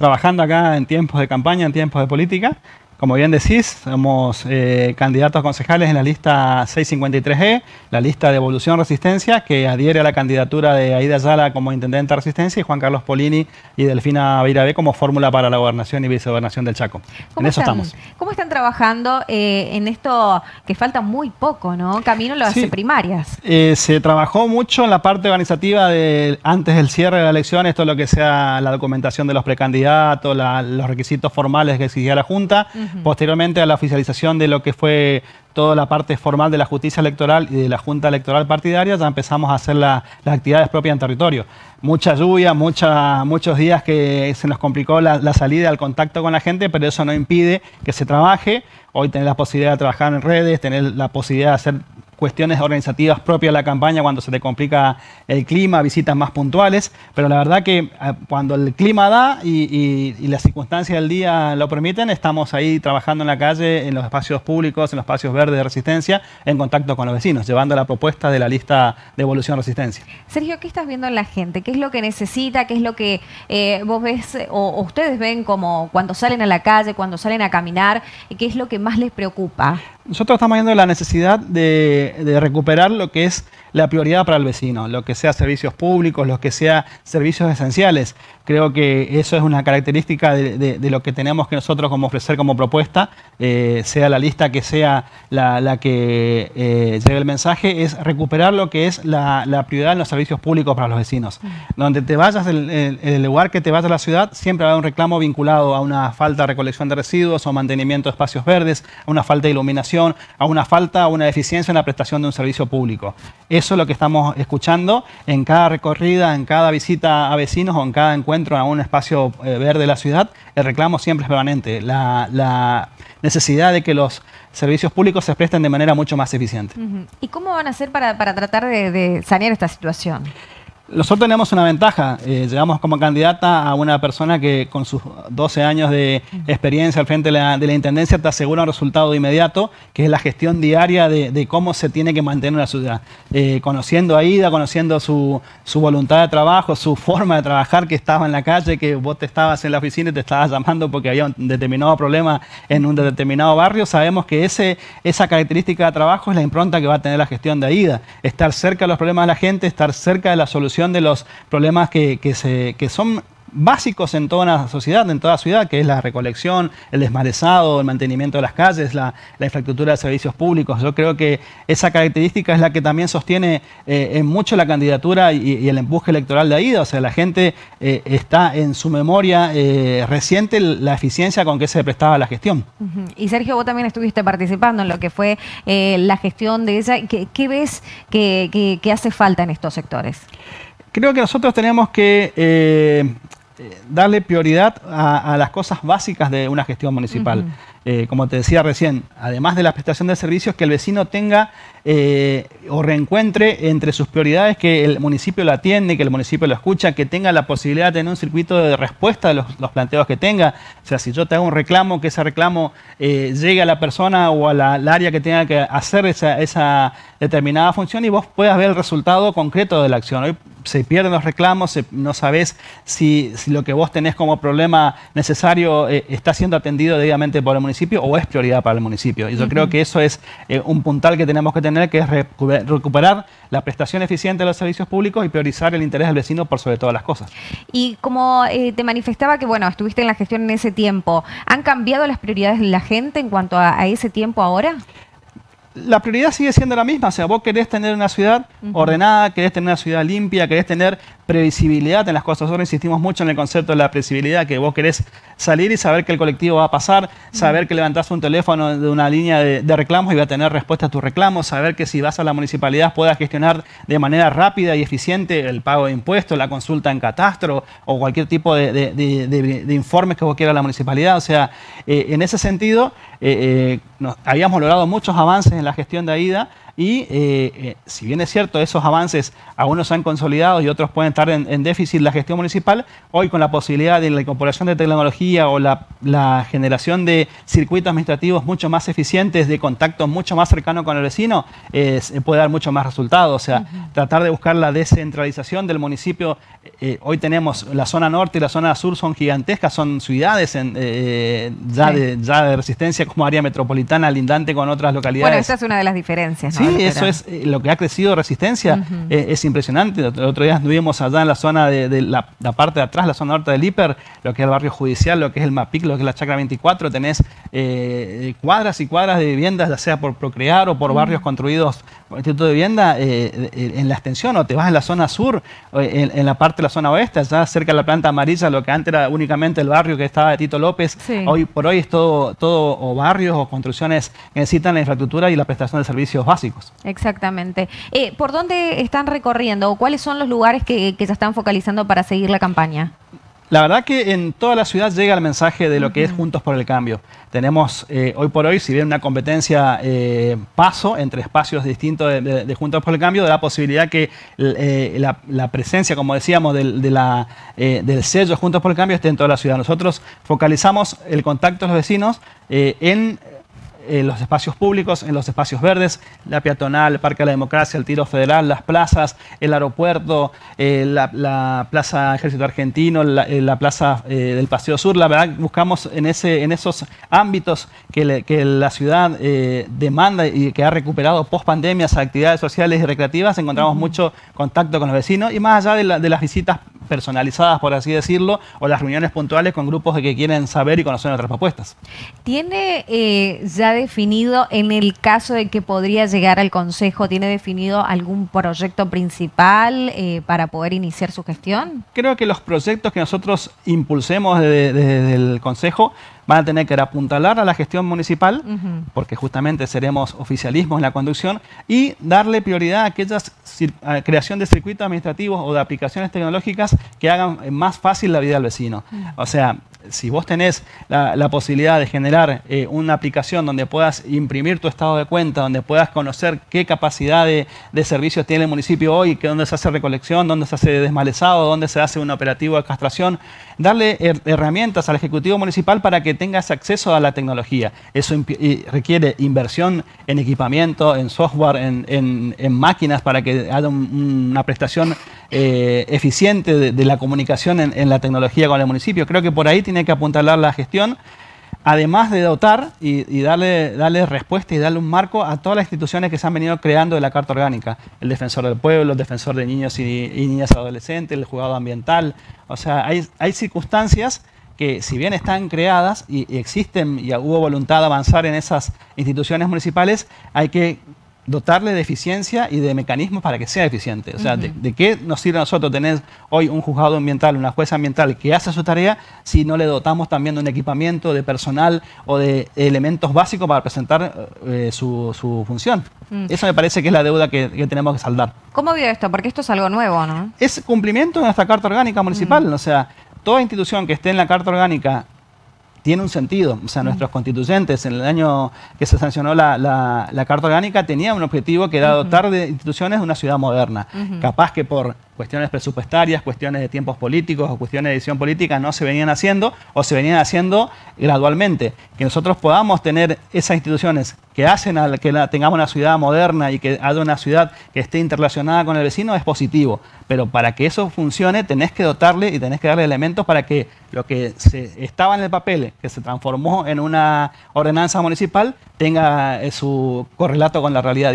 trabajando acá en tiempos de campaña, en tiempos de política. Como bien decís, somos eh, candidatos concejales en la lista 653E, la lista de Evolución Resistencia, que adhiere a la candidatura de Aida Ayala como intendente de Resistencia y Juan Carlos Polini y Delfina Beirabé como fórmula para la gobernación y vicegobernación del Chaco. En eso estamos. ¿Cómo están trabajando eh, en esto que falta muy poco, ¿no? Camino hace primarias. Eh, se trabajó mucho en la parte organizativa de, antes del cierre de la elección, esto lo que sea la documentación de los precandidatos, los requisitos formales que exigía la Junta. Posteriormente a la oficialización de lo que fue toda la parte formal de la justicia electoral y de la Junta Electoral Partidaria, ya empezamos a hacer las actividades propias en territorio. Mucha lluvia, muchos días que se nos complicó la, la, salida al contacto con la gente, pero eso no impide que se trabaje. Hoy tener la posibilidad de trabajar en redes, tener la posibilidad de hacer cuestiones organizativas propias de la campaña cuando se te complica el clima, visitas más puntuales, pero la verdad que eh, cuando el clima da y, las circunstancias del día lo permiten, estamos ahí trabajando en la calle, en los espacios públicos, en los espacios verdes de resistencia, en contacto con los vecinos, llevando la propuesta de la lista de evolución resistencia. Sergio, ¿qué estás viendo en la gente? ¿Qué es lo que necesita? ¿Qué es lo que eh, vos ves o, ustedes ven como cuando salen a la calle, cuando salen a caminar? ¿Qué es lo que más les preocupa? Nosotros estamos viendo la necesidad de, recuperar lo que es la prioridad para el vecino, lo que sea servicios públicos, lo que sea servicios esenciales. Creo que eso es una característica de, lo que tenemos que nosotros como ofrecer como propuesta, eh, sea la lista que sea la, que eh, lleve el mensaje, es recuperar lo que es la, prioridad en los servicios públicos para los vecinos. Mm. Donde te vayas, en el, lugar que te vayas a la ciudad, siempre va a haber un reclamo vinculado a una falta de recolección de residuos o mantenimiento de espacios verdes, a una falta de iluminación, a una falta, a una deficiencia en la prestación de un servicio público. Eso es lo que estamos escuchando en cada recorrida, en cada visita a vecinos o en cada encuentro a un espacio eh, verde de la ciudad. El reclamo siempre es permanente. La, necesidad de que los servicios públicos se presten de manera mucho más eficiente. ¿Y cómo van a hacer para, tratar de, de sanear esta situación? Nosotros tenemos una ventaja, eh, llevamos como candidata a una persona que con sus 12 años de experiencia al frente de la, Intendencia te asegura un resultado inmediato, que es la gestión diaria de, cómo se tiene que mantener la ciudad. Eh, conociendo a Ida, conociendo su, voluntad de trabajo, su forma de trabajar, que estaba en la calle, que vos te estabas en la oficina y te estabas llamando porque había un determinado problema en un determinado barrio, sabemos que esa característica de trabajo es la impronta que va a tener la gestión de Aida. Estar cerca de los problemas de la gente, estar cerca de la solución de los problemas que, que son básicos en toda una sociedad, en toda ciudad, que es la recolección, el desmarezado, el mantenimiento de las calles, la, infraestructura de servicios públicos. Yo creo que esa característica es la que también sostiene eh, en mucho la candidatura y, el empuje electoral de AIDA. O sea, la gente eh, está en su memoria eh, reciente la eficiencia con que se prestaba la gestión. Y Sergio, vos también estuviste participando en lo que fue la gestión de ella. ¿Qué, ves que, hace falta en estos sectores? Creo que nosotros tenemos que eh, darle prioridad a, las cosas básicas de una gestión municipal. Eh, como te decía recién, además de la prestación de servicios, que el vecino tenga eh, o reencuentre entre sus prioridades que el municipio lo atiende, que el municipio lo escucha, que tenga la posibilidad de tener un circuito de respuesta a los, planteos que tenga. O sea, si yo te hago un reclamo, que ese reclamo eh, llegue a la persona o al área que tenga que hacer esa, determinada función y vos puedas ver el resultado concreto de la acción. Hoy se pierden los reclamos, no sabés si, lo que vos tenés como problema necesario está siendo atendido debidamente por el municipio municipio o es prioridad para el municipio. Y yo creo que eso es eh, un puntal que tenemos que tener, que es recuperar la prestación eficiente de los servicios públicos y priorizar el interés del vecino por sobre todas las cosas. Y como eh, te manifestaba que, bueno, estuviste en la gestión en ese tiempo, ¿han cambiado las prioridades de la gente en cuanto a, ese tiempo ahora? La prioridad sigue siendo la misma. O sea, vos querés tener una ciudad ordenada, querés tener una ciudad limpia, querés tener previsibilidad en las cosas. Nosotros insistimos mucho en el concepto de la previsibilidad, que vos querés salir y saber que el colectivo va a pasar, saber que levantás un teléfono de una línea de, reclamos y va a tener respuesta a tus reclamos, saber que si vas a la municipalidad puedas gestionar de manera rápida y eficiente el pago de impuestos, la consulta en catastro o cualquier tipo de, informes que vos quieras la municipalidad. O sea, eh, en ese sentido, eh, eh, habíamos logrado muchos avances en la gestión de AIDA y eh, eh, si bien es cierto, esos avances algunos se han consolidado y otros pueden estar en, déficit la gestión municipal, hoy con la posibilidad de la incorporación de tecnología o la, generación de circuitos administrativos mucho más eficientes, de contacto mucho más cercano con el vecino, puede dar mucho más resultados. O sea, tratar de buscar la descentralización del municipio. hoy tenemos la zona norte y la zona sur son gigantescas, son ciudades en, ya, de, ya de resistencia como área metropolitana, lindante con otras localidades. Bueno, esa es una de las diferencias. Sí, eso es eh, lo que ha crecido Resistencia. Eh, es impresionante. El otro día estuvimos allá en la zona de, la, parte de atrás, la zona norte del Hiper, lo que es el barrio judicial, lo que es el MAPIC, lo que es la Chacra 24. Tenés eh, cuadras y cuadras de viviendas, ya sea por procrear o por barrios construidos Instituto de Vivienda, en la extensión, o te vas en la zona sur, en, la parte de la zona oeste, allá cerca de la planta amarilla, lo que antes era únicamente el barrio que estaba de Tito López. Hoy por hoy es todo, todo o barrios o construcciones que necesitan la infraestructura y la prestación de servicios básicos. Exactamente. Eh, ¿Por dónde están recorriendo o cuáles son los lugares que, se están focalizando para seguir la campaña? La verdad que en toda la ciudad llega el mensaje de lo que es Juntos por el Cambio. Tenemos eh, hoy por hoy, si bien una competencia eh, paso entre espacios distintos de, Juntos por el Cambio, de la posibilidad que la, presencia, como decíamos, del, del sello Juntos por el Cambio esté en toda la ciudad. Nosotros focalizamos el contacto a los vecinos en en los espacios públicos, en los espacios verdes, la peatonal, el Parque de la Democracia, el Tiro Federal, las plazas, el aeropuerto, eh, la, Plaza Ejército Argentino, la, eh, Plaza eh, del Paseo Sur. La verdad, buscamos en, ese, en esos ámbitos que, la ciudad demanda y que ha recuperado post pandemia actividades sociales y recreativas, encontramos mucho contacto con los vecinos y más allá de, de las visitas personalizadas, por así decirlo, o las reuniones puntuales con grupos de que quieren saber y conocer otras propuestas. ¿Tiene eh, ya definido, en el caso de que podría llegar al Consejo, ¿tiene definido algún proyecto principal eh, para poder iniciar su gestión? Creo que los proyectos que nosotros impulsemos desde el Consejo van a tener que apuntalar a la gestión municipal, porque justamente seremos oficialismo en la conducción, y darle prioridad a aquellas creación de circuitos administrativos o de aplicaciones tecnológicas que hagan más fácil la vida del vecino. O sea, si vos tenés la, posibilidad de generar eh, una aplicación donde puedas imprimir tu estado de cuenta, donde puedas conocer qué capacidad de, servicios tiene el municipio hoy, que dónde se hace recolección, dónde se hace desmalezado, dónde se hace un operativo de castración, darle herramientas al Ejecutivo Municipal para que tengas acceso a la tecnología. Eso requiere inversión en equipamiento, en software, en, máquinas para que una prestación eh, eficiente de, la comunicación en, la tecnología con el municipio. Creo que por ahí tiene que apuntalar la gestión, además de dotar y, darle, darle respuesta y darle un marco a todas las instituciones que se han venido creando de la Carta Orgánica. El Defensor del Pueblo, el Defensor de Niños y, Niñas Adolescentes, el Juzgado Ambiental. O sea, hay, hay circunstancias que si bien están creadas y, y, existen y hubo voluntad de avanzar en esas instituciones municipales, hay que dotarle de eficiencia y de mecanismos para que sea eficiente. O sea, de, qué nos sirve a nosotros tener hoy un juzgado ambiental, una jueza ambiental que hace su tarea si no le dotamos también de un equipamiento, de personal o de elementos básicos para presentar eh, su, función? Mm. Eso me parece que es la deuda que, tenemos que saldar. ¿Cómo vio esto? Porque esto es algo nuevo, ¿no? Es cumplimiento de nuestra Carta Orgánica Municipal. Mm. O sea, toda institución que esté en la Carta Orgánica tiene un sentido. O sea, nuestros constituyentes, en el año que se sancionó la, Carta Orgánica, tenían un objetivo que era dotar de instituciones de una ciudad moderna. Capaz que por cuestiones presupuestarias, cuestiones de tiempos políticos o cuestiones de decisión política no se venían haciendo o se venían haciendo gradualmente. Que nosotros podamos tener esas instituciones que hacen a que tengamos una ciudad moderna y que haya una ciudad que esté interrelacionada con el vecino es positivo. Pero para que eso funcione tenés que dotarle y tenés que darle elementos para que lo que se estaba en el papel, que se transformó en una ordenanza municipal, tenga eh, su correlato con la realidad.